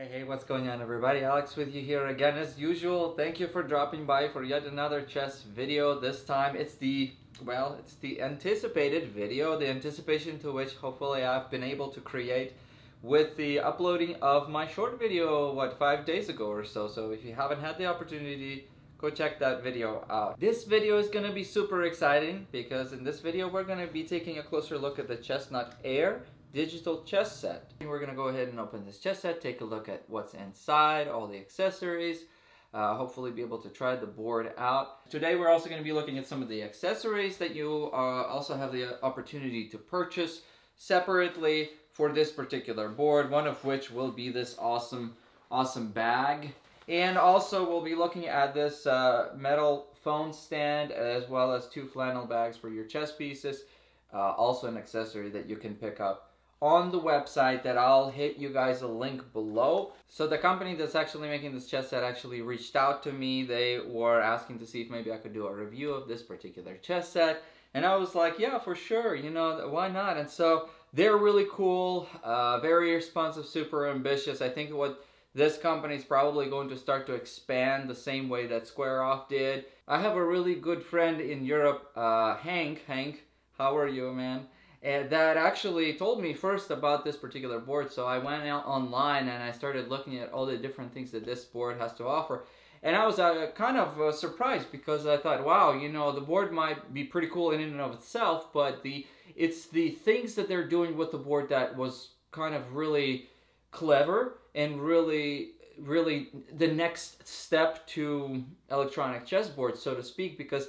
Hey, hey, what's going on everybody? Alex with you here again as usual. Thank you for dropping by for yet another chess video. This time it's the, well, it's the anticipated video, the anticipation to which hopefully I've been able to create with the uploading of my short video, what, five days ago or so. So if you haven't had the opportunity, go check that video out. This video is gonna be super exciting because in this video we're gonna be taking a closer look at the Chessnut Air digital chess set. We're gonna go ahead and open this chess set, take a look at what's inside, all the accessories, uh, hopefully be able to try the board out. Today we're also going to be looking at some of the accessories that you uh, also have the opportunity to purchase separately for this particular board, one of which will be this awesome, awesome bag. And also we'll be looking at this uh, metal phone stand as well as two flannel bags for your chess pieces. Uh, also an accessory that you can pick up on the website that I'll hit you guys a link below. So the company that's actually making this chess set actually reached out to me. They were asking to see if maybe I could do a review of this particular chess set. And I was like, yeah, for sure, you know, why not? And so they're really cool, uh, very responsive, super ambitious. I think what this company is probably going to start to expand the same way that Square Off did. I have a really good friend in Europe, uh, Hank. Hank, how are you, man? That actually told me first about this particular board. So I went out online and I started looking at all the different things that this board has to offer. And I was uh, kind of uh, surprised because I thought, wow, you know, the board might be pretty cool in and of itself, but the it's the things that they're doing with the board that was kind of really clever and really really the next step to electronic chessboard, so to speak, because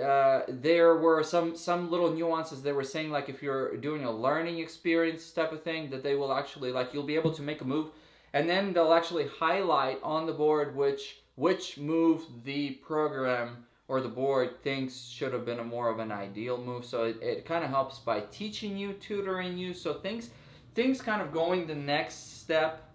uh, there were some some little nuances they were saying like if you're doing a learning experience type of thing that they will actually like you'll be able to make a move. And then they'll actually highlight on the board which which move the program or the board thinks should have been a more of an ideal move. So it, it kind of helps by teaching you tutoring you. So things things kind of going the next step.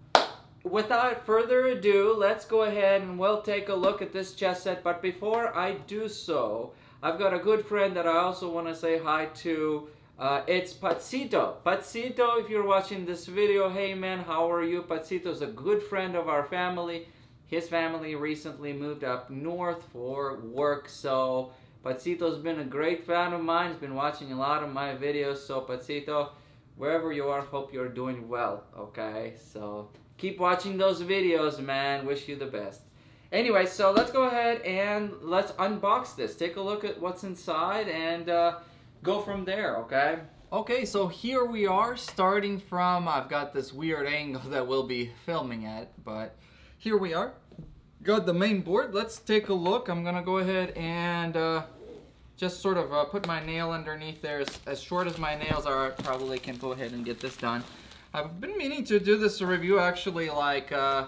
Without further ado let's go ahead and we'll take a look at this chess set. But before I do so I've got a good friend that I also want to say hi to. Uh, it's Patsito. Patsito, if you're watching this video, hey man, how are you? Patsito's a good friend of our family. His family recently moved up north for work, so Patsito's been a great fan of mine. He's been watching a lot of my videos, so Patsito, wherever you are, hope you're doing well, okay? So keep watching those videos, man. Wish you the best. Anyway, so let's go ahead and let's unbox this. Take a look at what's inside and uh, go from there, okay? Okay, so here we are, starting from, I've got this weird angle that we'll be filming at, but here we are. Got the main board, let's take a look. I'm gonna go ahead and uh, just sort of uh, put my nail underneath there. As, as short as my nails are, I probably can go ahead and get this done. I've been meaning to do this review actually like uh,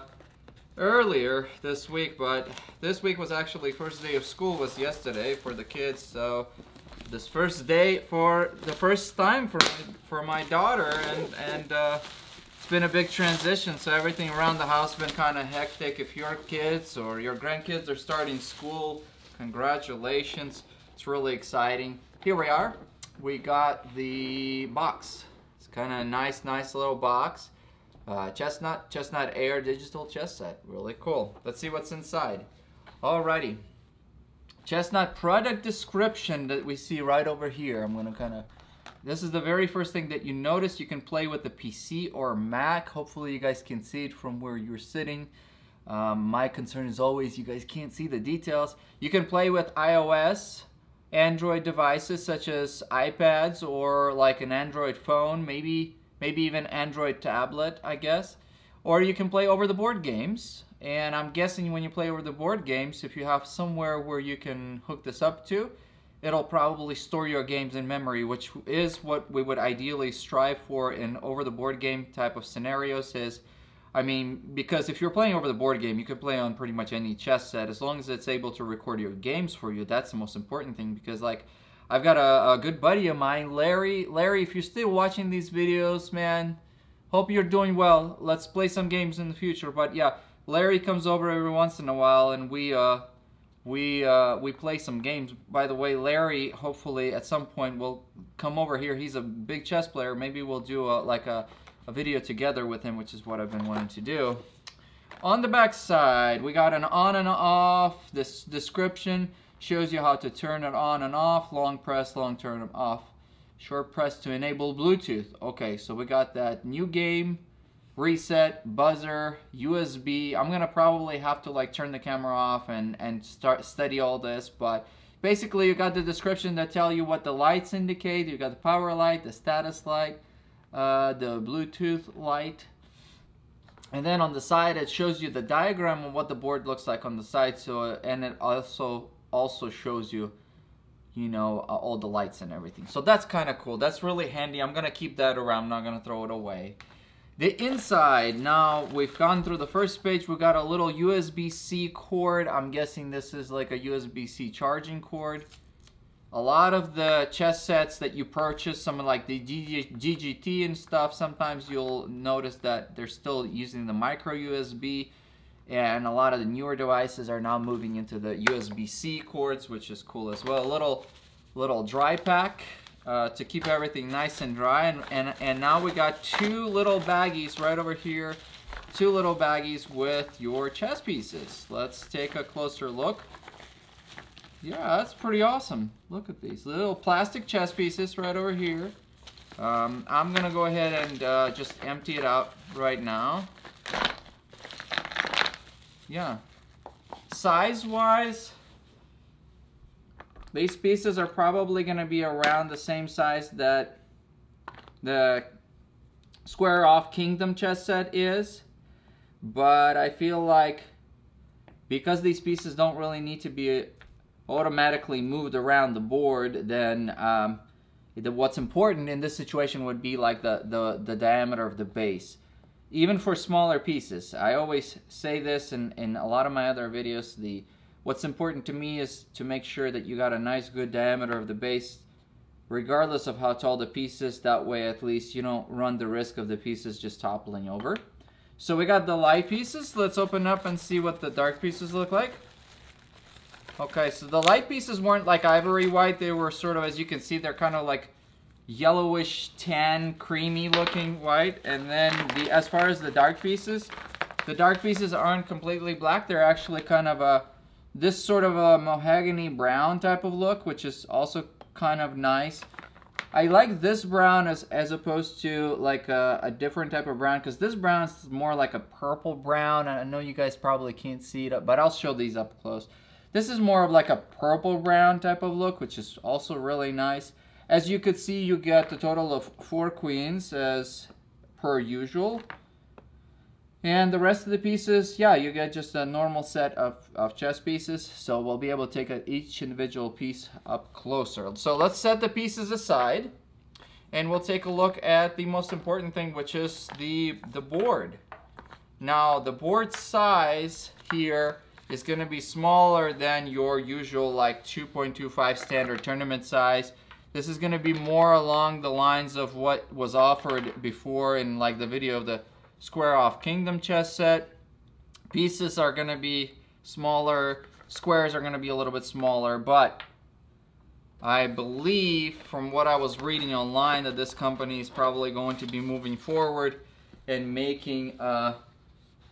earlier this week, but this week was actually first day of school was yesterday for the kids, so this first day for the first time for my, for my daughter, and and uh, it's been a big transition. So everything around the house been kind of hectic. If your kids or your grandkids are starting school, congratulations! It's really exciting. Here we are. We got the box. It's kind of a nice, nice little box. Uh, Chessnut, Chessnut Air digital chess set. Really cool. Let's see what's inside. Alrighty. Chessnut product description that we see right over here. I'm to kind of... This is the very first thing that you notice. You can play with the PC or Mac. Hopefully you guys can see it from where you're sitting. Um, my concern is always you guys can't see the details. You can play with iOS, Android devices such as iPads or like an Android phone, maybe maybe even Android tablet, I guess. Or you can play over the board games. And I'm guessing when you play over the board games, if you have somewhere where you can hook this up to, it'll probably store your games in memory, which is what we would ideally strive for in over the board game type of scenarios is I mean, because if you're playing over the board game, you can play on pretty much any chess set as long as it's able to record your games for you. That's the most important thing because like I've got a, a, good buddy of mine, Larry. Larry, if you're still watching these videos, man, hope you're doing well. Let's play some games in the future. But yeah, Larry comes over every once in a while, and we uh, we uh, we play some games. By the way, Larry, hopefully at some point will come over here. He's a big chess player. Maybe we'll do a, like a, a video together with him, which is what I've been wanting to do. On the back side, we got an on and off. This description shows you how to turn it on and off. Long press, long turn them off. Short press to enable Bluetooth. Okay, so we got that new game, reset, buzzer, USB. I'm gonna probably have to like turn the camera off and, and start study all this, but basically you got the description that tell you what the lights indicate. You got the power light, the status light, uh, the Bluetooth light. And then on the side, it shows you the diagram of what the board looks like on the side. So, and it also also shows you you know, uh, all the lights and everything. So that's kind of cool. That's really handy. I'm to keep that around. I'm not to throw it away. The inside, now we've gone through the first page. We got a little USB-C cord. I'm guessing this is like a USB-C charging cord. A lot of the chess sets that you purchase, some like the DGT and stuff, sometimes you'll notice that they're still using the micro USB and a lot of the newer devices are now moving into the USB-C cords, which is cool as well. A little, little dry pack uh, to keep everything nice and dry. And, and, and now we got two little baggies right over here. Two little baggies with your chess pieces. Let's take a closer look. Yeah, that's pretty awesome. Look at these little plastic chess pieces right over here. Um, I'm gonna go ahead and uh, just empty it out right now yeah. Size-wise, these pieces are probably going to be around the same size that the Square Off Kingdom chess set is. But I feel like because these pieces don't really need to be automatically moved around the board, then um, what's important in this situation would be like the, the, the diameter of the base even for smaller pieces. I always say this in, in a lot of my other videos. The What's important to me is to make sure that you got a nice good diameter of the base regardless of how tall the piece is. That way at least you don't run the risk of the pieces just toppling over. So we got the light pieces. Let's open up and see what the dark pieces look like. Okay, so the light pieces weren't like ivory white. They were sort of, as you can see, they're kind of like yellowish tan creamy looking white and then the as far as the dark pieces the dark pieces aren't completely black. They're actually kind of a this sort of a mahogany brown type of look which is also kind of nice. I like this brown as as opposed to like a, a different type of brown because this brown is more like a purple brown and I know you guys probably can't see it but I'll show these up close. This is more of like a purple brown type of look which is also really nice as you could see, you get a total of four queens as per usual. And the rest of the pieces, yeah, you get just a normal set of, of chess pieces. So we'll be able to take a, each individual piece up closer. So let's set the pieces aside. And we'll take a look at the most important thing, which is the, the board. Now, the board size here is going to be smaller than your usual like 2.25 standard tournament size. This is going to be more along the lines of what was offered before in like the video of the Square Off Kingdom chess set. Pieces are going to be smaller, squares are going to be a little bit smaller, but I believe from what I was reading online that this company is probably going to be moving forward and making, uh,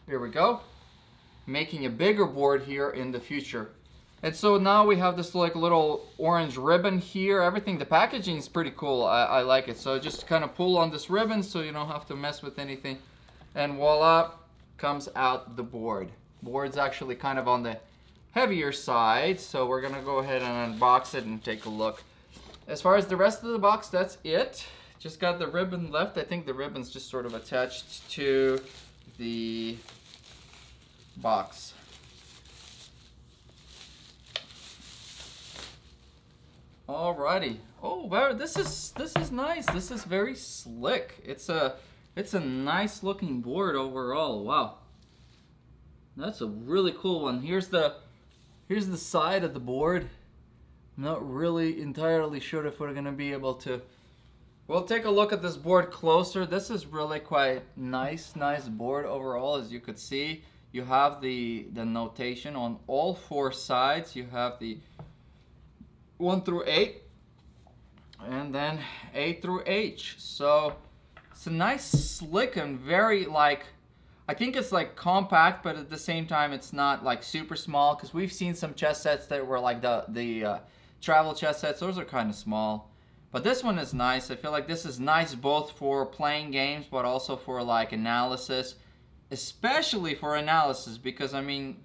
here we go, making a bigger board here in the future. And so now we have this like little orange ribbon here. Everything, the packaging is pretty cool. I, I like it. So just kind of pull on this ribbon so you don't have to mess with anything. And voila, comes out the board. Board's actually kind of on the heavier side. So we're gonna go ahead and unbox it and take a look. As far as the rest of the box, that's it. Just got the ribbon left. I think the ribbon's just sort of attached to the box. Alrighty. Oh, wow, this is this is nice. This is very slick. It's a it's a nice looking board overall. Wow. That's a really cool one. Here's the here's the side of the board. I'm not really entirely sure if we're gonna be able to We'll take a look at this board closer. This is really quite nice, nice board overall. As you could see, you have the, the notation on all four sides. You have the 1 through 8 and then A through H. So it's a nice slick and very like I think it's like compact, but at the same time, it's not like super small because we've seen some chess sets that were like the the uh, travel chess sets. Those are kind of small. But this one is nice. I feel like this is nice both for playing games, but also for like analysis, especially for analysis because I mean,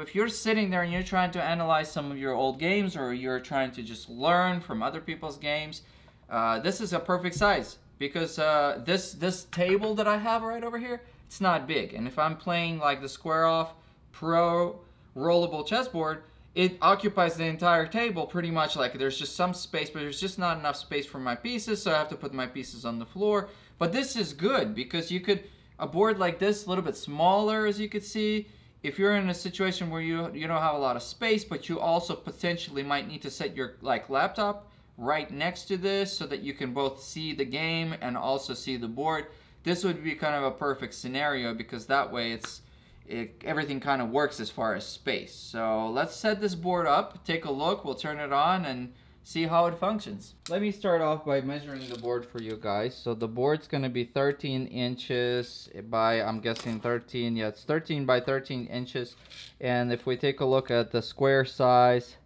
if you're sitting there and you're trying to analyze some of your old games or you're trying to just learn from other people's games, uh, this is a perfect size because uh, this this table that I have right over here, it's not big. And if I'm playing like the Square Off Pro rollable chessboard, it occupies the entire table pretty much like there's just some space, but there's just not enough space for my pieces, so I have to put my pieces on the floor. But this is good because you could, a board like this, a little bit smaller as you could see, if you're in a situation where you, you don't have a lot of space, but you also potentially might need to set your like laptop right next to this so that you can both see the game and also see the board. This would be kind of a perfect scenario because that way it's it, everything kind of works as far as space. So let's set this board up, take a look, we'll turn it on and see how it functions. Let me start off by measuring the board for you guys. So the board's gonna be 13 inches by, I'm guessing 13, yeah, it's 13 by 13 inches. And if we take a look at the square size,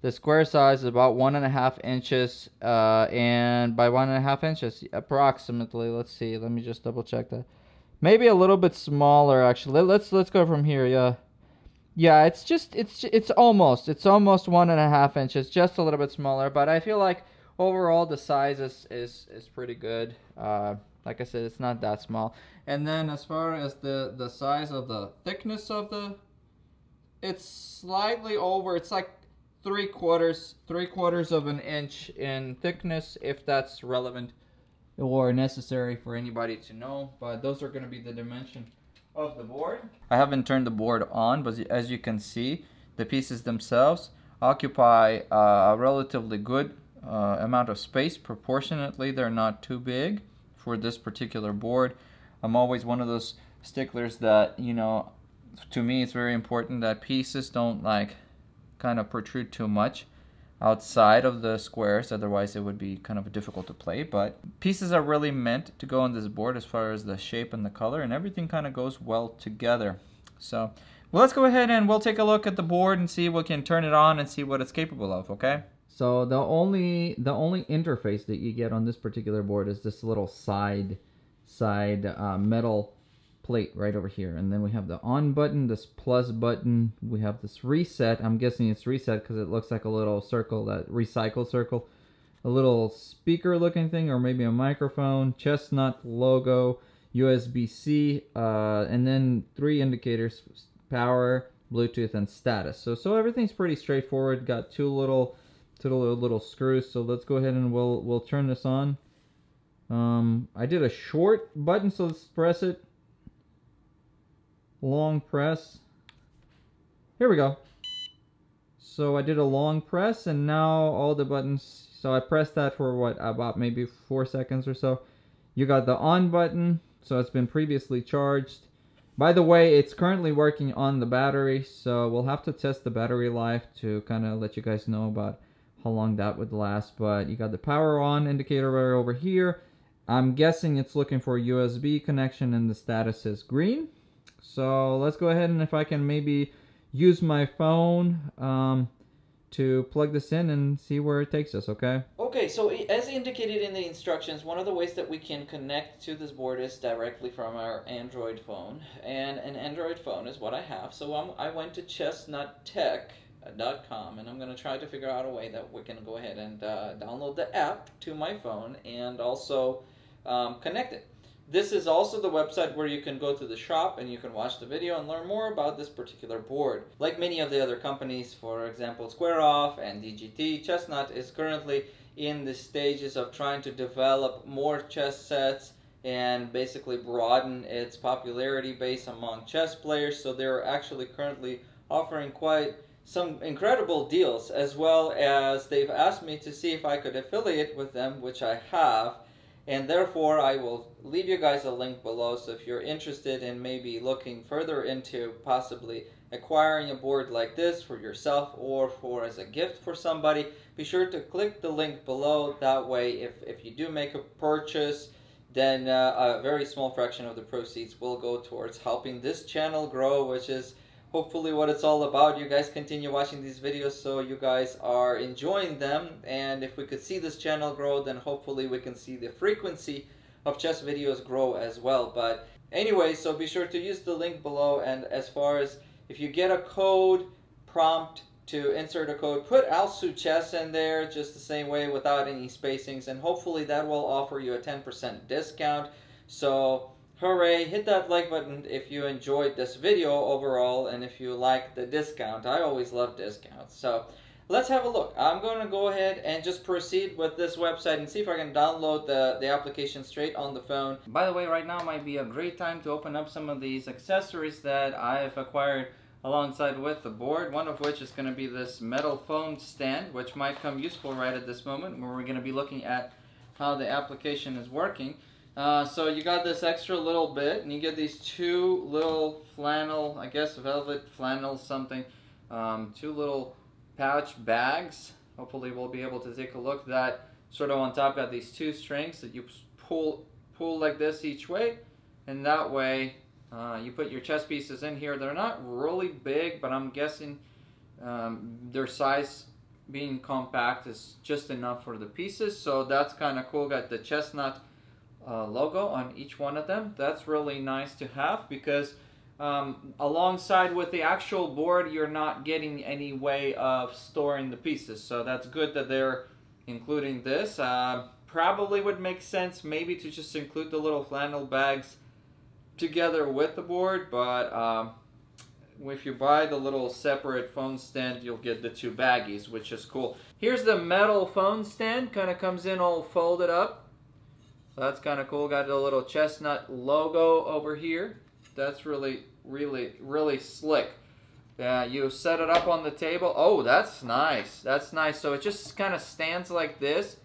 the square size is about one and a half inches, uh, and by one and a half inches, approximately, let's see, let me just double check that. Maybe a little bit smaller, actually. Let's let's go from here. Yeah, yeah. It's just it's it's almost it's almost one and a half inches, just a little bit smaller. But I feel like overall the size is is is pretty good. Uh, like I said, it's not that small. And then as far as the the size of the thickness of the, it's slightly over. It's like three quarters three quarters of an inch in thickness, if that's relevant or necessary for anybody to know, but those are going to be the dimension of the board. I haven't turned the board on, but as you can see, the pieces themselves occupy uh, a relatively good uh, amount of space. Proportionately, they're not too big for this particular board. I'm always one of those sticklers that, you know, to me it's very important that pieces don't like kind of protrude too much outside of the squares otherwise it would be kind of difficult to play but pieces are really meant to go on this board as far as the shape and the color and everything kind of goes well together. So well, let's go ahead and we'll take a look at the board and see what can turn it on and see what it's capable of okay? So the only the only interface that you get on this particular board is this little side side uh, metal plate right over here. And then we have the on button, this plus button. We have this reset. I'm guessing it's reset because it looks like a little circle, that recycle circle. A little speaker looking thing or maybe a microphone. Chessnut logo, USB-C, uh, and then three indicators, power, Bluetooth, and status. So, so everything's pretty straightforward. Got two little, two little, little screws. So let's go ahead and we'll, we'll turn this on. Um, I did a short button, so let's press it long press. Here we go. So I did a long press and now all the buttons, so I pressed that for what, about maybe four seconds or so. You got the on button, so it's been previously charged. By the way, it's currently working on the battery, so we'll have to test the battery life to kind of let you guys know about how long that would last. But you got the power on indicator right over here. I'm guessing it's looking for a USB connection and the status is green. So let's go ahead and if I can maybe use my phone um, to plug this in and see where it takes us, okay? Okay, so as indicated in the instructions, one of the ways that we can connect to this board is directly from our Android phone. And an Android phone is what I have. So I'm, I went to chessnutech.com and I'm going to try to figure out a way that we can go ahead and uh, download the app to my phone and also um, connect it. This is also the website where you can go to the shop and you can watch the video and learn more about this particular board. Like many of the other companies, for example Square Off and DGT, Chessnut is currently in the stages of trying to develop more chess sets and basically broaden its popularity base among chess players. So they're actually currently offering quite some incredible deals as well as they've asked me to see if I could affiliate with them, which I have and therefore I will leave you guys a link below so if you're interested in maybe looking further into possibly acquiring a board like this for yourself or for as a gift for somebody be sure to click the link below. That way if, if you do make a purchase then uh, a very small fraction of the proceeds will go towards helping this channel grow, which is hopefully what it's all about. You guys continue watching these videos so you guys are enjoying them. And if we could see this channel grow, then hopefully we can see the frequency of chess videos grow as well. But anyway, so be sure to use the link below. And as far as if you get a code prompt to insert a code, put Alsu Chess in there just the same way without any spacings. And hopefully that will offer you a 10% discount. So hooray, hit that like button if you enjoyed this video overall and if you like the discount. I always love discounts. So let's have a look. I'm going to go ahead and just proceed with this website and see if I can download the, the application straight on the phone. By the way, right now might be a great time to open up some of these accessories that I've acquired alongside with the board, one of which is going to be this metal phone stand, which might come useful right at this moment where we're going to be looking at how the application is working. Uh, so you got this extra little bit, and you get these two little flannel, I guess velvet flannel something, um, two little pouch bags. Hopefully we'll be able to take a look. That sort of on top got these two strings that you pull pull like this each way, and that way uh, you put your chess pieces in here. They're not really big, but I'm guessing um, their size being compact is just enough for the pieces. So that's kind of cool. Got the Chessnut uh, logo on each one of them. That's really nice to have because um, alongside with the actual board, you're not getting any way of storing the pieces. So that's good that they're including this. Uh, probably would make sense maybe to just include the little flannel bags together with the board, but um, if you buy the little separate phone stand, you'll get the two baggies, which is cool. Here's the metal phone stand, kind of comes in all folded up. That's kind of cool. Got a little Chessnut logo over here. That's really, really, really slick. Yeah, you set it up on the table. Oh, that's nice. That's nice. So it just kind of stands like this.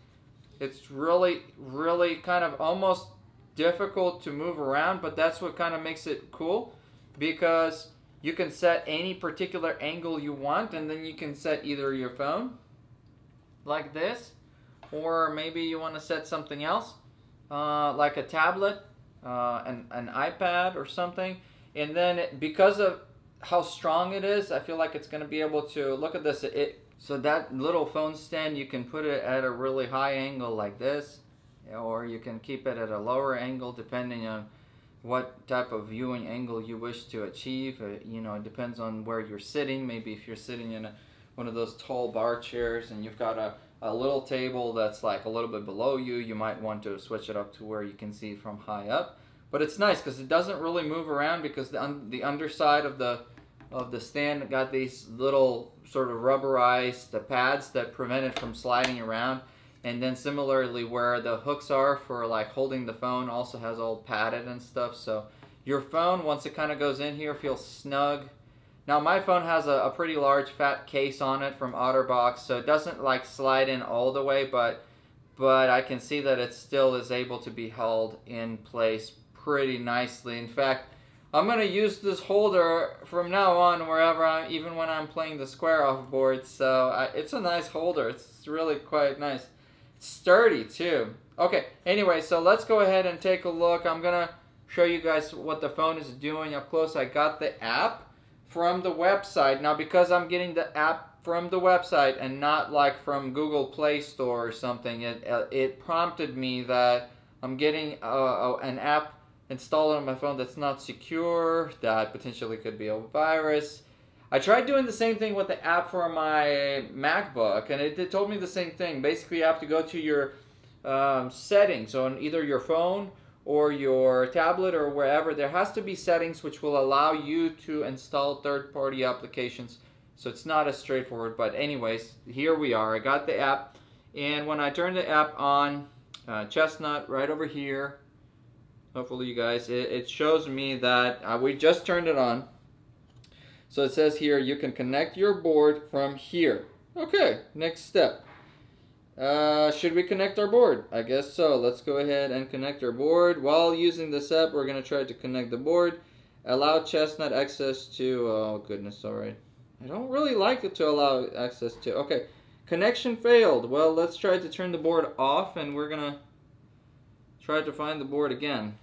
It's really, really kind of almost difficult to move around, but that's what kind of makes it cool because you can set any particular angle you want and then you can set either your phone like this or maybe you want to set something else uh, like a tablet, uh, an, an iPad or something. And then it, because of how strong it is, I feel like it's going to be able to, look at this, it, so that little phone stand, you can put it at a really high angle like this, or you can keep it at a lower angle depending on what type of viewing angle you wish to achieve. Uh, you know, it depends on where you're sitting. Maybe if you're sitting in a, one of those tall bar chairs and you've got a, a little table that's like a little bit below you, you might want to switch it up to where you can see from high up. But it's nice because it doesn't really move around because the, un the underside of the of the stand got these little sort of rubberized the pads that prevent it from sliding around. And then similarly where the hooks are for like holding the phone also has all padded and stuff. So your phone, once it kind of goes in here, feels snug now my phone has a, a, pretty large fat case on it from OtterBox, so it doesn't like slide in all the way, but but I can see that it still is able to be held in place pretty nicely. In fact, I'm going to use this holder from now on wherever I'm, even when I'm playing the square off board. So I, it's a nice holder. It's really quite nice. It's sturdy too. Okay, anyway, so let's go ahead and take a look. I'm going to show you guys what the phone is doing up close. I got the app from the website. Now, because I'm getting the app from the website and not like from Google Play Store or something, it, uh, it prompted me that I'm getting uh, an app installed on my phone that's not secure, that potentially could be a virus. I tried doing the same thing with the app for my MacBook, and it, it told me the same thing. Basically, you have to go to your um, settings on either your phone or your tablet or wherever, there has to be settings which will allow you to install third-party applications. So it's not as straightforward, but anyways, here we are. I got the app, and when I turn the app on, uh, Chessnut right over here, hopefully you guys, it, it shows me that uh, we just turned it on. So it says here, you can connect your board from here. Okay, next step. Uh, should we connect our board? I guess so. Let's go ahead and connect our board. While using this app, we're going to try to connect the board. Allow Chessnut access to... Oh, goodness, alright. I don't really like it to allow access to... Okay, connection failed. Well, let's try to turn the board off, and we're going to try to find the board again.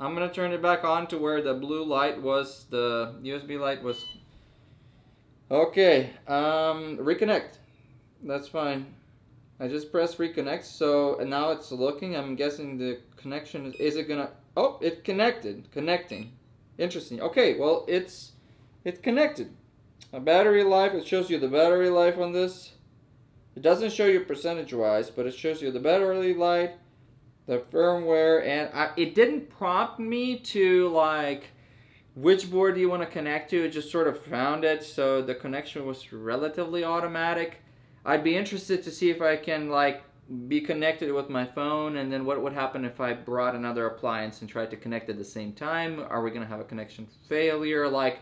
I'm gonna turn it back on to where the blue light was, the USB light was. Okay, um, reconnect. That's fine. I just press reconnect, so now it's looking. I'm guessing the connection is, is it gonna? Oh, it connected. Connecting. Interesting. Okay, well it's it's connected. A battery life. It shows you the battery life on this. It doesn't show you percentage wise, but it shows you the battery life the firmware, and I, it didn't prompt me to like which board do you want to connect to. It just sort of found it, so the connection was relatively automatic. I'd be interested to see if I can like be connected with my phone and then what would happen if I brought another appliance and tried to connect at the same time? Are we going to have a connection failure? Like,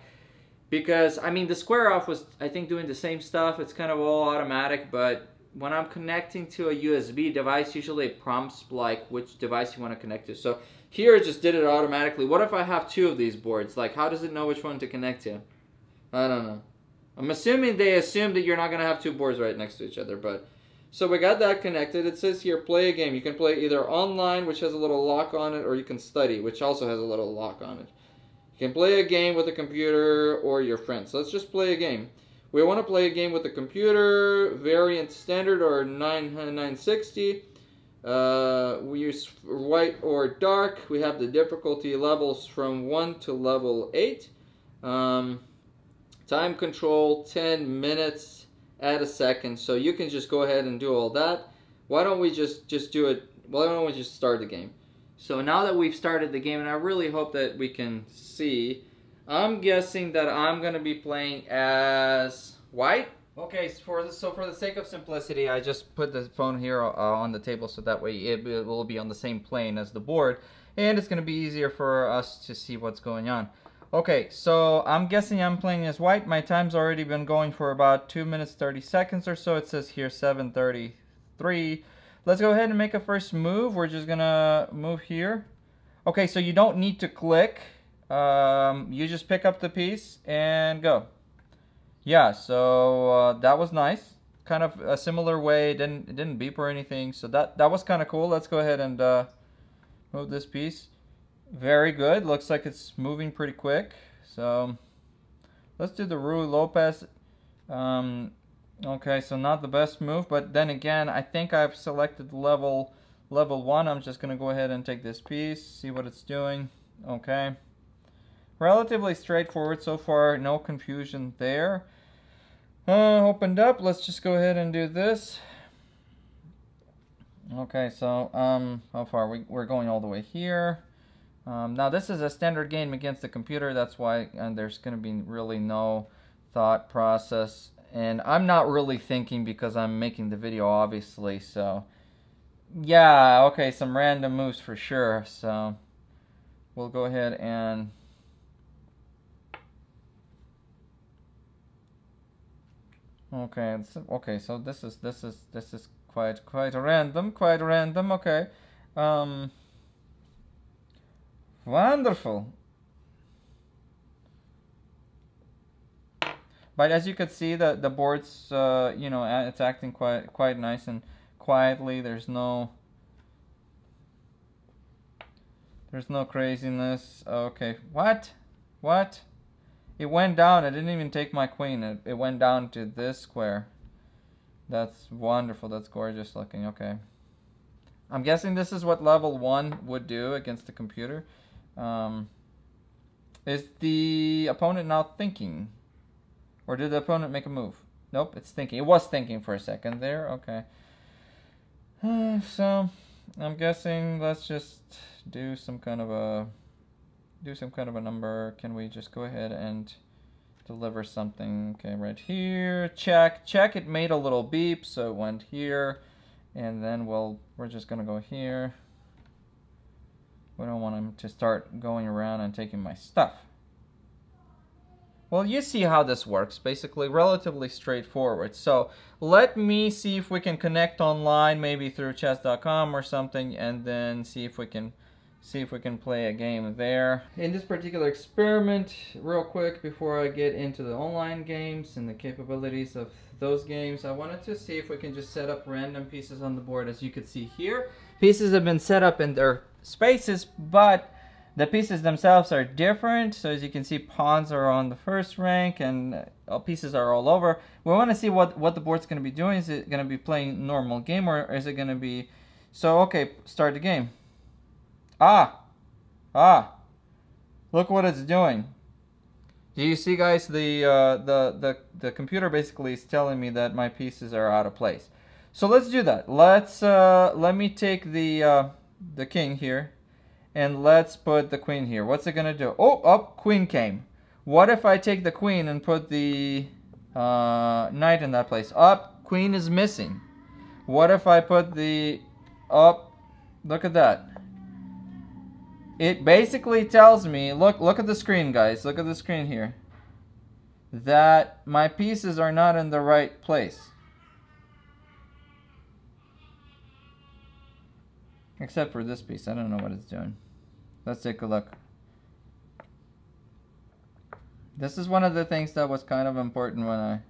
because I mean, the square off was, I think, doing the same stuff. It's kind of all automatic, but when I'm connecting to a USB device, usually it prompts like which device you want to connect to. So here it just did it automatically. What if I have two of these boards? Like how does it know which one to connect to? I don't know. I'm assuming they assume that you're not going to have two boards right next to each other, but so we got that connected. It says here play a game. You can play either online, which has a little lock on it, or you can study, which also has a little lock on it. You can play a game with a computer or your friends. So let's just play a game. We want to play a game with a computer, variant standard or 9960. Uh, we use white or dark. We have the difficulty levels from 1 to level 8. Um, time control 10 minutes at a second. So you can just go ahead and do all that. Why don't we just, just do it? Why don't we just start the game? So now that we've started the game, and I really hope that we can see I'm guessing that I'm gonna be playing as white. Okay, so for the, so for the sake of simplicity, I just put the phone here uh, on the table so that way it, it will be on the same plane as the board, and it's gonna be easier for us to see what's going on. Okay, so I'm guessing I'm playing as white. My time's already been going for about 2 minutes 30 seconds or so. It says here 7.33. Let's go ahead and make a first move. We're just gonna move here. Okay, so you don't need to click um, you just pick up the piece and go. Yeah, so uh, that was nice. Kind of a similar way. It didn't it didn't beep or anything. So that that was kind of cool. Let's go ahead and uh, move this piece. Very good. Looks like it's moving pretty quick. So let's do the Ruy Lopez. Um, okay, so not the best move, but then again, I think I've selected level level one. I'm just gonna go ahead and take this piece, see what it's doing. Okay relatively straightforward so far, no confusion there. Uh, opened up, let's just go ahead and do this. Okay, so um, how far? We, we're going all the way here. Um, now this is a standard game against the computer, that's why there's going to be really no thought process. And I'm not really thinking because I'm making the video, obviously, so... Yeah, okay, some random moves for sure, so... We'll go ahead and Okay, okay, so this is this is this is quite quite random, quite random. Okay, um, wonderful. But as you can see, the the board's uh, you know it's acting quite quite nice and quietly. There's no there's no craziness. Okay, what, what? It went down. I didn't even take my queen. It, it went down to this square. That's wonderful. That's gorgeous looking. Okay. I'm guessing this is what level 1 would do against the computer. Um, is the opponent now thinking? Or did the opponent make a move? Nope, it's thinking. It was thinking for a second there. Okay. Uh, so, I'm guessing let's just do some kind of a do some kind of a number, can we just go ahead and deliver something? Okay, right here, check, check, it made a little beep, so it went here, and then we'll, we're just gonna go here. We don't want him to start going around and taking my stuff. Well, you see how this works, basically relatively straightforward. So let me see if we can connect online, maybe through chess.com or something, and then see if we can see if we can play a game there. In this particular experiment, real quick before I get into the online games and the capabilities of those games, I wanted to see if we can just set up random pieces on the board. As you can see here, pieces have been set up in their spaces, but the pieces themselves are different. So as you can see, pawns are on the first rank and uh, pieces are all over. We want to see what, what the board's going to be doing. Is it going to be playing normal game or is it going to be... So, okay, start the game. Ah! Ah! Look what it's doing. Do you see, guys? The, uh, the, the, the computer basically is telling me that my pieces are out of place. So let's do that. Let's, uh, let me take the, uh, the king here. And let's put the queen here. What's it gonna do? Oh, up, oh, queen came. What if I take the queen and put the uh, knight in that place? Up, oh, queen is missing. What if I put the up? Oh, look at that it basically tells me, look, look at the screen, guys. Look at the screen here. That my pieces are not in the right place. Except for this piece. I don't know what it's doing. Let's take a look. This is one of the things that was kind of important when I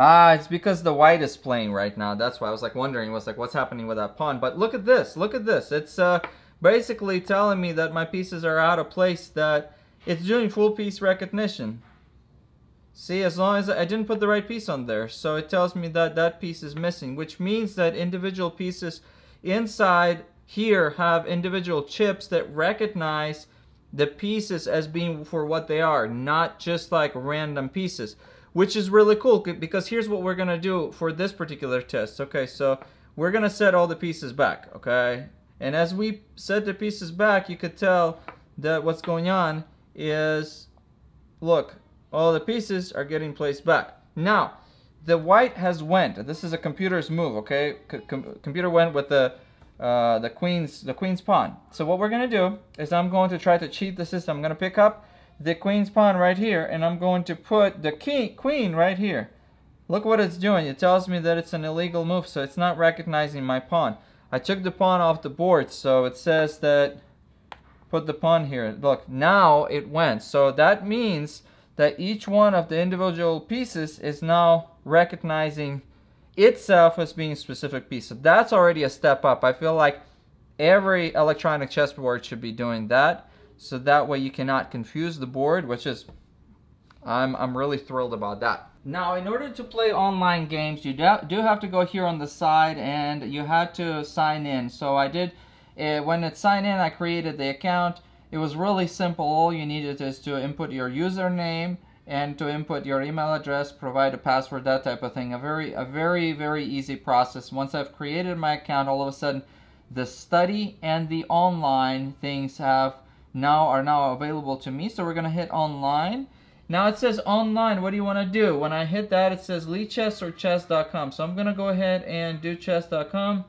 Ah, it's because the white is playing right now. That's why I was like wondering, was like, what's happening with that pawn? But look at this, look at this. It's uh, basically telling me that my pieces are out of place, that it's doing full piece recognition. See, as long as I didn't put the right piece on there, so it tells me that that piece is missing, which means that individual pieces inside here have individual chips that recognize the pieces as being for what they are, not just like random pieces which is really cool because here's what we're going to do for this particular test. Okay, so we're going to set all the pieces back, okay? And as we set the pieces back, you could tell that what's going on is, look, all the pieces are getting placed back. Now, the white has went. This is a computer's move, okay? Com computer went with the uh, the queen's the queen's pawn. So what we're gonna do is I'm going to try to cheat the system. I'm gonna pick up the queen's pawn right here and I'm going to put the queen right here. Look what it's doing. It tells me that it's an illegal move, so it's not recognizing my pawn. I took the pawn off the board, so it says that put the pawn here. Look, now it went. So that means that each one of the individual pieces is now recognizing itself as being a specific piece. So that's already a step up. I feel like every electronic chessboard should be doing that so that way you cannot confuse the board, which is, I'm, I'm really thrilled about that. Now, in order to play online games, you do have to go here on the side and you had to sign in. So I did, uh, when it signed in, I created the account. It was really simple. All you needed is to input your username and to input your email address, provide a password, that type of thing. A very, a very, very easy process. Once I've created my account, all of a sudden, the study and the online things have now are now available to me. So we're gonna hit online. Now it says online, what do you wanna do? When I hit that, it says Lichess or chess.com. So I'm gonna go ahead and do chess.com.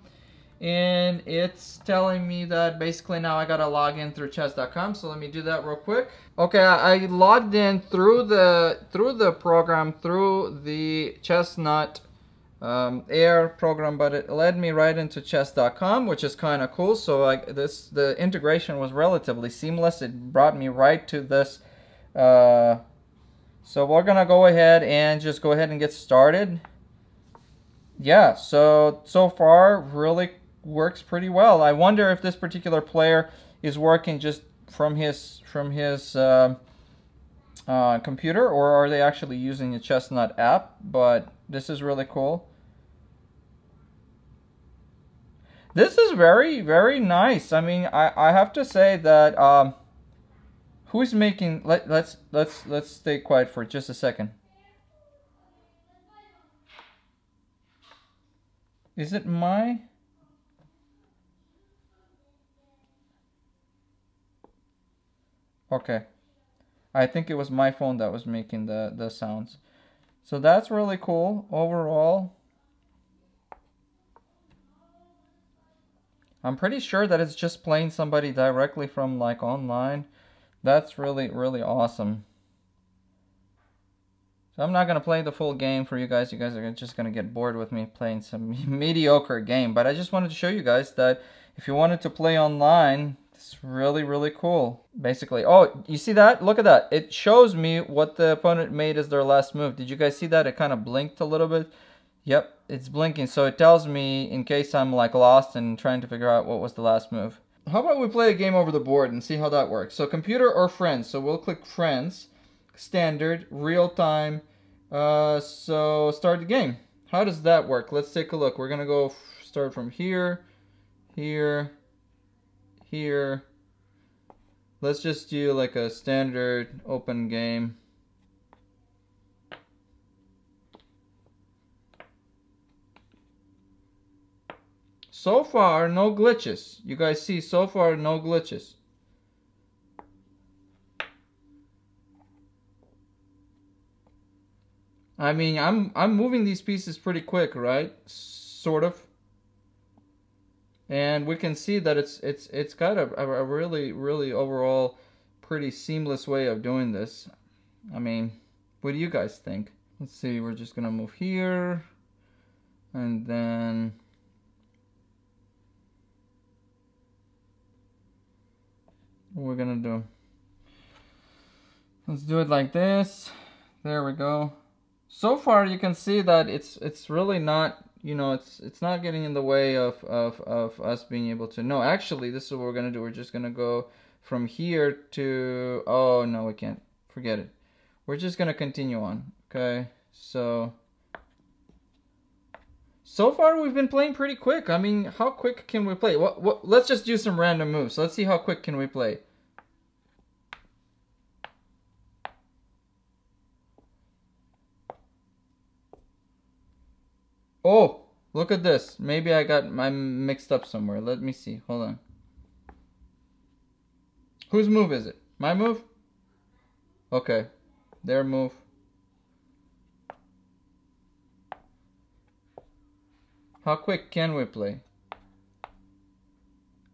And it's telling me that basically now I gotta log in through chess.com. So let me do that real quick. Okay, I, logged in through the through the program, through the Chessnut um, air program, but it led me right into chess.com, which is kind of cool. So like this, the integration was relatively seamless. It brought me right to this. Uh, so we're gonna go ahead and just go ahead and get started. Yeah, so so far really works pretty well. I wonder if this particular player is working just from his from his uh, uh, computer or are they actually using the Chessnut app? But this is really cool. This is very, very nice. I mean, I, I have to say that um, who's making let let's let's let's stay quiet for just a second. Is it my Okay. I think it was my phone that was making the the sounds. So that's really cool overall. I'm pretty sure that it's just playing somebody directly from like online. That's really, really awesome. So I'm not gonna play the full game for you guys. You guys are just gonna get bored with me playing some mediocre game. But I just wanted to show you guys that if you wanted to play online, it's really, really cool. Basically, oh, you see that? Look at that. It shows me what the opponent made as their last move. Did you guys see that? It kind of blinked a little bit. Yep, it's blinking. So it tells me in case I'm like lost and trying to figure out what was the last move. How about we play a game over the board and see how that works? So computer or friends. So we'll click friends, standard, real time. Uh, so start the game. How does that work? Let's take a look. We're gonna go start from here, here, here. Let's just do like a standard open game. So far, no glitches. You guys see, so far, no glitches. I mean, I'm I'm moving these pieces pretty quick, right? Sort of. And we can see that it's it's it's got a, a really really overall pretty seamless way of doing this. I mean, what do you guys think? Let's see, we're just gonna move here and then we're gonna do. Let's do it like this. There we go so far you can see that it's it's really not you know it's it's not getting in the way of of, of us being able to no actually this is what we're gonna do. We're just gonna go from here to oh no we can't. Forget it. We're just gonna continue on okay? So so far we've been playing pretty quick. I mean how quick can we play? What, what let's just do some random moves. Let's see how quick can we play Oh, look at this. Maybe I got my mixed up somewhere. Let me see. Hold on. Whose move is it? My move? Okay. Their move. How quick can we play?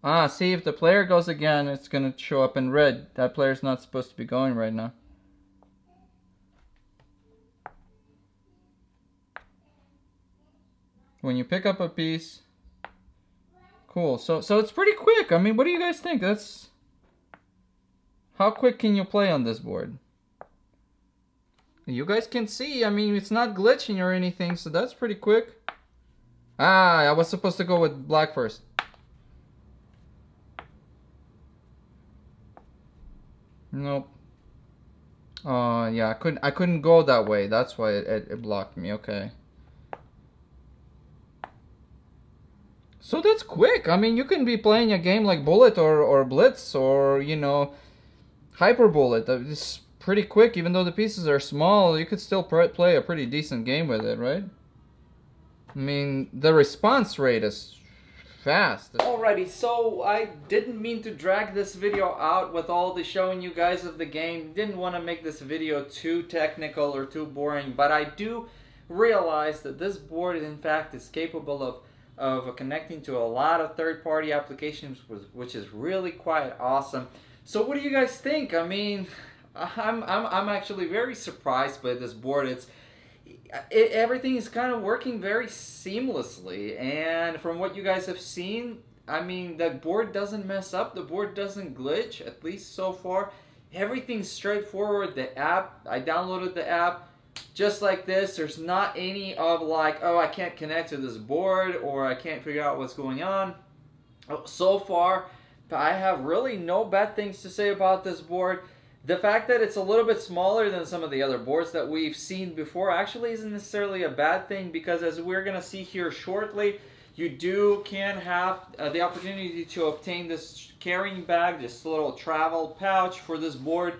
Ah, see, if the player goes again, it's going to show up in red. That player's not supposed to be going right now. When you pick up a piece. Cool. So so it's pretty quick. I mean, what do you guys think? That's how quick can you play on this board? You guys can see. I mean, it's not glitching or anything, so that's pretty quick. Ah, I was supposed to go with black first. Nope. Uh, yeah, I couldn't. I couldn't go that way. That's why it, it, it blocked me. Okay. So that's quick. I mean, you can be playing a game like Bullet or, or Blitz or, you know, Hyper Bullet. It's pretty quick. Even though the pieces are small, you could still play a pretty decent game with it, right? I mean, the response rate is fast. Alrighty, so I didn't mean to drag this video out with all the showing you guys of the game. Didn't want to make this video too technical or too boring, but I do realize that this board in fact is capable of of connecting to a lot of third-party applications, which is really quite awesome. So what do you guys think? I mean, I'm, I'm, I'm actually very surprised by this board. It's it, everything is kind of working very seamlessly and from what you guys have seen I mean the board doesn't mess up the board doesn't glitch at least so far everything's straightforward the app I downloaded the app just like this, there's not any of like, oh, I can't connect to this board or I can't figure out what's going on. Oh, so far, I have really no bad things to say about this board. The fact that it's a little bit smaller than some of the other boards that we've seen before actually isn't necessarily a bad thing because as we're going to see here shortly, you do can have uh, the opportunity to obtain this carrying bag, this little travel pouch for this board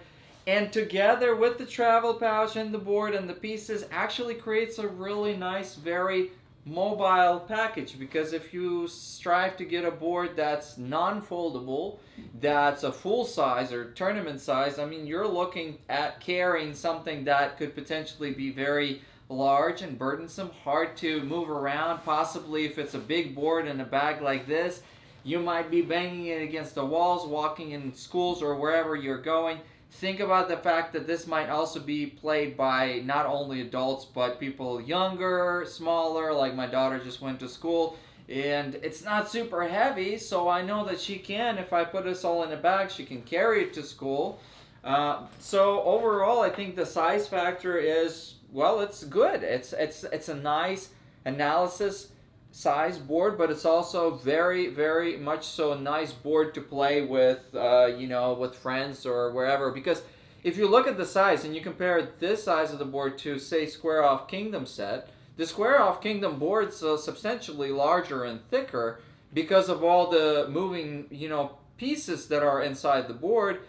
and together with the travel pouch and the board and the pieces actually creates a really nice, very mobile package. Because if you strive to get a board that's non-foldable, that's a full size or tournament size, I mean you're looking at carrying something that could potentially be very large and burdensome, hard to move around, possibly if it's a big board in a bag like this, you might be banging it against the walls, walking in schools or wherever you're going think about the fact that this might also be played by not only adults but people younger, smaller, like my daughter just went to school. And it's not super heavy so I know that she can if I put this all in a bag she can carry it to school. Uh, so overall I think the size factor is well it's good. It's it's it's a nice analysis size board but it's also very very much so a nice board to play with uh, you know with friends or wherever because if you look at the size and you compare this size of the board to say square off kingdom set the Square Off Kingdom board's uh, substantially larger and thicker because of all the moving, you know, pieces that are inside the board.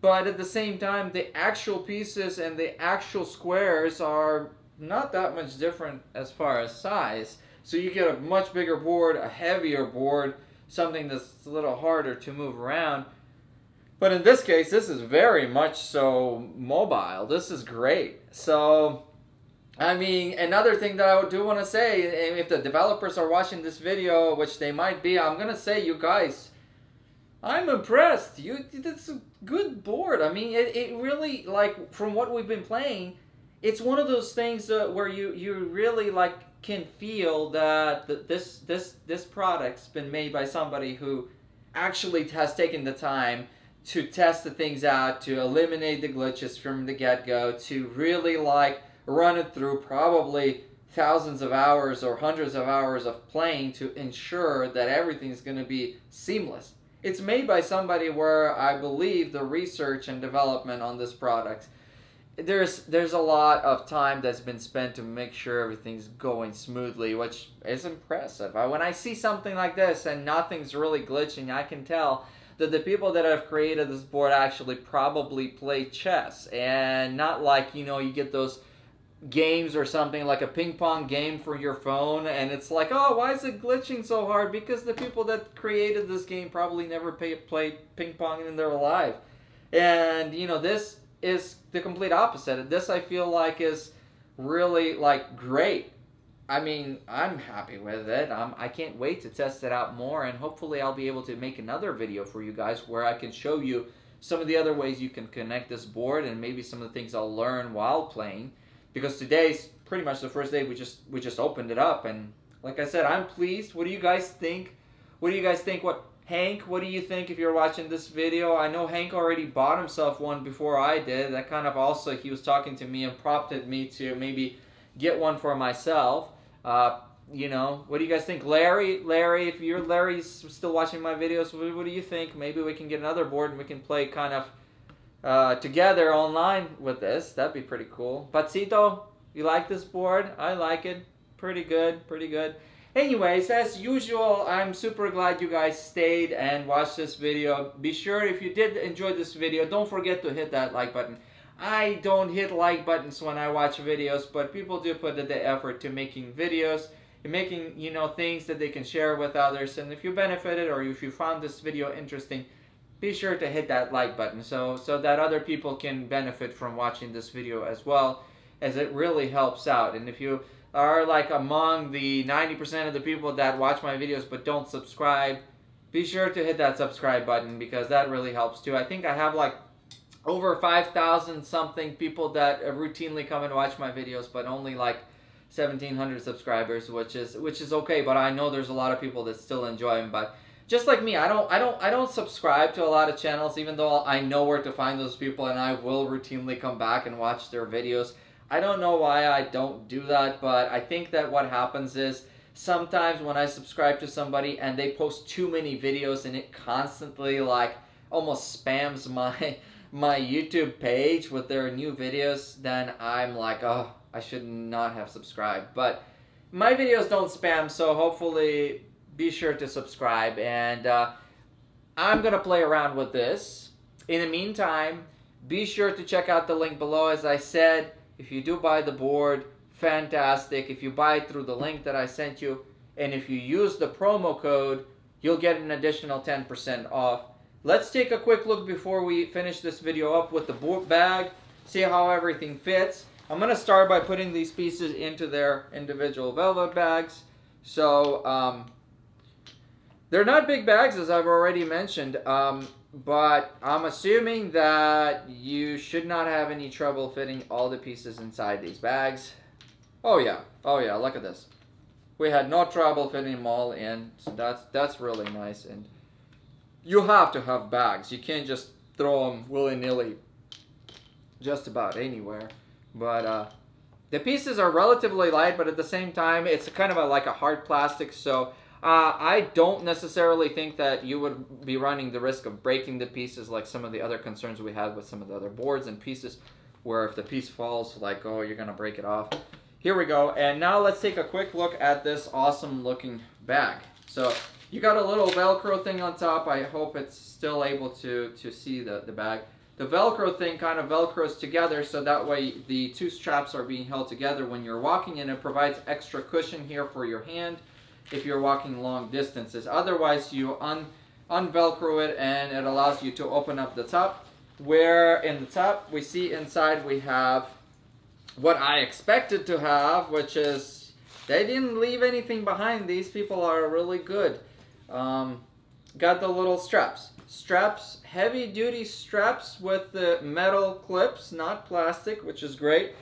But at the same time, the actual pieces and the actual squares are not that much different as far as size. So you get a much bigger board, a heavier board, something that's a little harder to move around. But in this case, this is very much so mobile. This is great. So I mean, another thing that I do want to say, if the developers are watching this video, which they might be, I'm gonna say, you guys, I'm impressed. You, it's a good board. I mean, it, it really like from what we've been playing, it's one of those things uh, where you you really like can feel that this this this product's been made by somebody who actually has taken the time to test the things out, to eliminate the glitches from the get go, to really like run it through probably thousands of hours or hundreds of hours of playing to ensure that everything's going to be seamless. It's made by somebody where I believe the research and development on this product there's there's a lot of time that's been spent to make sure everything's going smoothly, which is impressive. I, when I see something like this and nothing's really glitching, I can tell that the people that have created this board actually probably play chess. And not like you know you get those games or something like a ping pong game for your phone and it's like oh why is it glitching so hard? Because the people that created this game probably never played ping pong in their life. And you know this is the complete opposite this i feel like is really like great i mean i'm happy with it I'm, i can't wait to test it out more and hopefully i'll be able to make another video for you guys where i can show you some of the other ways you can connect this board and maybe some of the things i'll learn while playing because today's pretty much the first day we just we just opened it up and like I said, I'm pleased. What do you guys think? What do you guys think? What Hank, what do you think if you're watching this video? I know Hank already bought himself one before I did. That kind of also, he was talking to me and prompted me to maybe get one for myself. Uh, you know, what do you guys think? Larry, Larry, if you're Larry's still watching my videos, what, do you think? Maybe we can get another board and we can play kind of uh, together online with this. That'd be pretty cool. Patsito, you like this board? I like it. Pretty good, pretty good. Anyways, as usual, I'm super glad you guys stayed and watched this video. Be sure if you did enjoy this video, don't forget to hit that like button. I don't hit like buttons when I watch videos, but people do put the effort to making videos and making, you know, things that they can share with others. And if you benefited or if you found this video interesting, be sure to hit that like button so so that other people can benefit from watching this video as well as it really helps out and if you are like among the 90% of the people that watch my videos but don't subscribe be sure to hit that subscribe button because that really helps too I think I have like over 5,000 something people that routinely come and watch my videos but only like 1700 subscribers which is which is okay but I know there's a lot of people that still enjoy them but just like me, I don't, I don't, I don't subscribe to a lot of channels, even though I know where to find those people, and I will routinely come back and watch their videos. I don't know why I don't do that, but I think that what happens is sometimes when I subscribe to somebody and they post too many videos and it constantly like almost spams my my YouTube page with their new videos, then I'm like, oh, I should not have subscribed. But my videos don't spam, so hopefully be sure to subscribe. And uh, I'm going to play around with this. In the meantime, be sure to check out the link below. As I said, if you do buy the board, fantastic. If you buy it through the link that I sent you, and if you use the promo code, you'll get an additional 10% off. Let's take a quick look before we finish this video up with the board bag, see how everything fits. I'm going to start by putting these pieces into their individual velvet bags. So, um, they're not big bags, as I've already mentioned, um, but I'm assuming that you should not have any trouble fitting all the pieces inside these bags. Oh yeah, oh yeah, look at this. We had no trouble fitting them all in, so that's, that's really nice. And you have to have bags. You can't just throw them willy-nilly just about anywhere. But uh, the pieces are relatively light, but at the same time, it's kind of a, like a hard plastic, so uh, I don't necessarily think that you would be running the risk of breaking the pieces like some of the other concerns we had with some of the other boards and pieces where if the piece falls, like, oh, you're going to break it off. Here we go. And now let's take a quick look at this awesome looking bag. So you got a little Velcro thing on top. I hope it's still able to, to see the, the bag. The Velcro thing kind of Velcros together so that way the two straps are being held together when you're walking and it provides extra cushion here for your hand if you're walking long distances. Otherwise, you un unvelcro it and it allows you to open up the top. Where in the top, we see inside we have what I expected to have, which is they didn't leave anything behind. These people are really good. Um, got the little straps. Straps, heavy duty straps with the metal clips, not plastic, which is great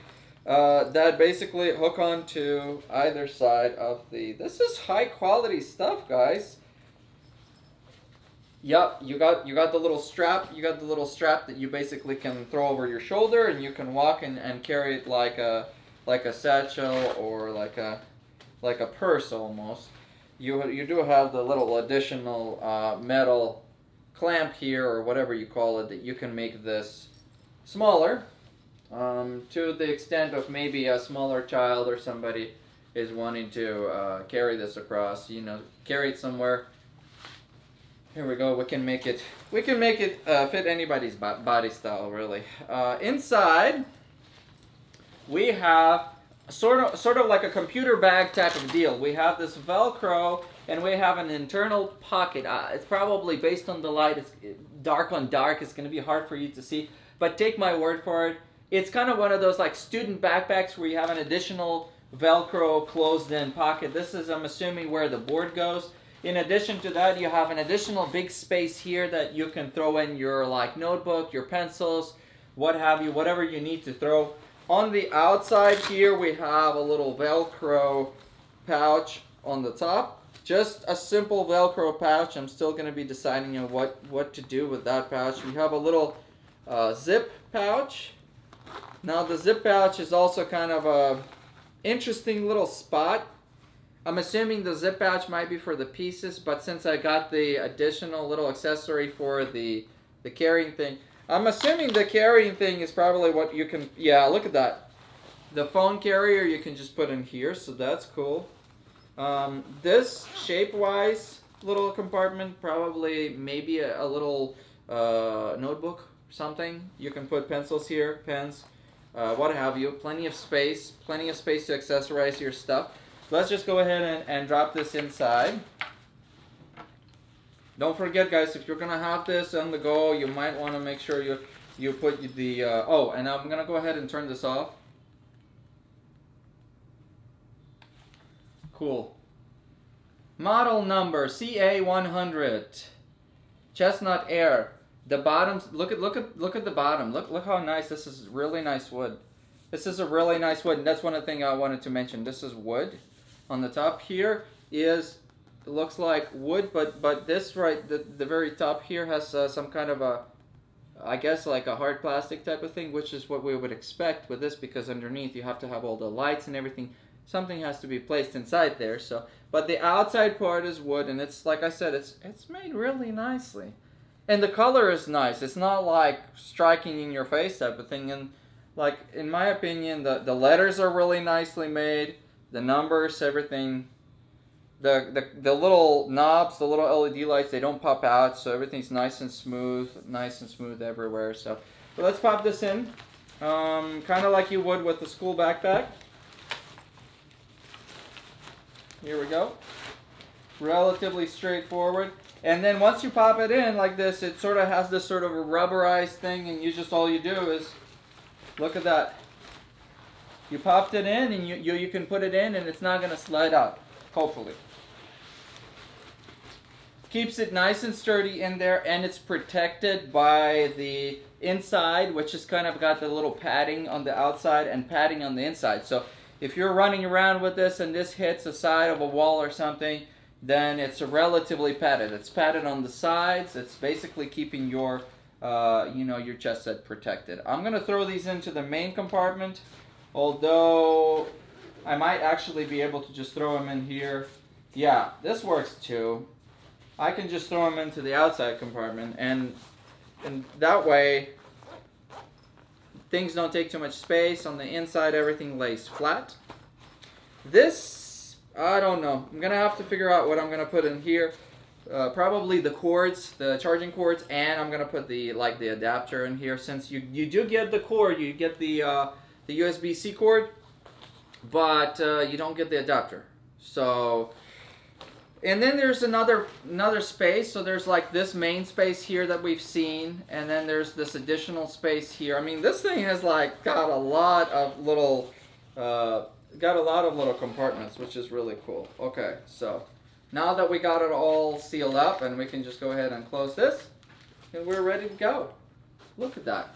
uh, that basically hook on to either side of the, this is high quality stuff, guys. Yep, you got you got the little strap, you got the little strap that you basically can throw over your shoulder and you can walk and, and carry it like a like a satchel or like a like a purse almost. You you do have the little additional uh, metal clamp here or whatever you call it that you can make this smaller um, to the extent of maybe a smaller child or somebody is wanting to uh, carry this across, you know, carry it somewhere. Here we go. We can make it. We can make it uh, fit anybody's body style, really. Uh, inside, we have sort of sort of like a computer bag type of deal. We have this Velcro, and we have an internal pocket. Uh, it's probably based on the light. It's dark on dark. It's going to be hard for you to see, but take my word for it it's kind of one of those like student backpacks where you have an additional Velcro closed-in pocket. This is, I'm assuming, where the board goes. In addition to that, you have an additional big space here that you can throw in your like notebook, your pencils, what have you, whatever you need to throw. On the outside here, we have a little Velcro pouch on the top. Just a simple Velcro pouch. I'm still going to be deciding on what, what to do with that pouch. We have a little uh, zip pouch now the zip pouch is also kind of a interesting little spot. I'm assuming the zip pouch might be for the pieces, but since I got the additional little accessory for the, the carrying thing, I'm assuming the carrying thing is probably what you can, yeah, look at that. The phone carrier you can just put in here, so that's cool. Um, this shape-wise little compartment, probably maybe a, a little uh, notebook something. You can put pencils here, pens uh, what have you. Plenty of space, plenty of space to accessorize your stuff. Let's just go ahead and, and drop this inside. Don't forget, guys, if you're to have this on the go, you might want to make sure you, you put the... Uh, oh, and I'm to go ahead and turn this off. Cool. Model number CA100. Chessnut Air. The bottoms, look at look at look at the bottom. Look look how nice this is. Really nice wood. This is a really nice wood. And that's one of the things I wanted to mention. This is wood. On the top here is looks like wood, but but this right the the very top here has uh, some kind of a I guess like a hard plastic type of thing, which is what we would expect with this because underneath you have to have all the lights and everything. Something has to be placed inside there. So, but the outside part is wood, and it's like I said, it's it's made really nicely. And the color is nice. It's not like striking in your face type of thing. And like in my opinion, the the letters are really nicely made. The numbers, everything. The, the, the little knobs, the little LED lights, they don't pop out, so everything's nice and smooth, nice and smooth everywhere. So, so let's pop this in, um, kind of like you would with the school backpack. Here we go. Relatively straightforward. And then once you pop it in like this, it sort of has this sort of a rubberized thing and you just, all you do is, look at that. You popped it in and you, you, you can put it in and it's not going to slide out, hopefully. keeps it nice and sturdy in there and it's protected by the inside which has kind of got the little padding on the outside and padding on the inside so if you're running around with this and this hits the side of a wall or something then it's a relatively padded. It's padded on the sides. It's basically keeping your uh, you know your chess set protected. I'm gonna throw these into the main compartment although I might actually be able to just throw them in here. Yeah this works too. I can just throw them into the outside compartment and and that way things don't take too much space. On the inside everything lays flat. This I don't know I'm gonna have to figure out what I'm gonna put in here uh, probably the cords the charging cords and I'm gonna put the like the adapter in here since you you do get the cord you get the uh, the USB-C cord but uh, you don't get the adapter so and then there's another another space. So there's like this main space here that we've seen, and then there's this additional space here. I mean, this thing has like got a lot of little, uh, got a lot of little compartments, which is really cool. Okay, so now that we got it all sealed up, and we can just go ahead and close this, and we're ready to go. Look at that.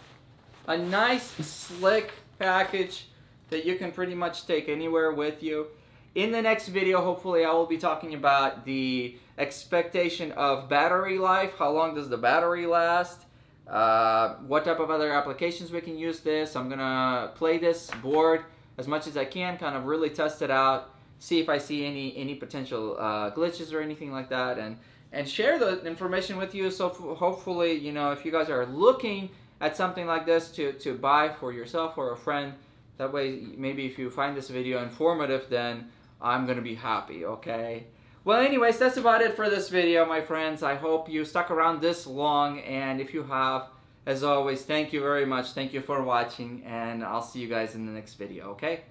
A nice, slick package that you can pretty much take anywhere with you. In the next video, hopefully I will be talking about the expectation of battery life. How long does the battery last? Uh, what type of other applications we can use this. I'm gonna play this board as much as I can, kind of really test it out, see if I see any any potential uh, glitches or anything like that, and and share the information with you. So hopefully, you know, if you guys are looking at something like this to to buy for yourself or a friend, that way maybe if you find this video informative, then I'm gonna be happy, okay? Well, anyways, that's about it for this video, my friends. I hope you stuck around this long, and if you have, as always, thank you very much. Thank you for watching, and I'll see you guys in the next video, okay?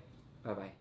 Bye-bye.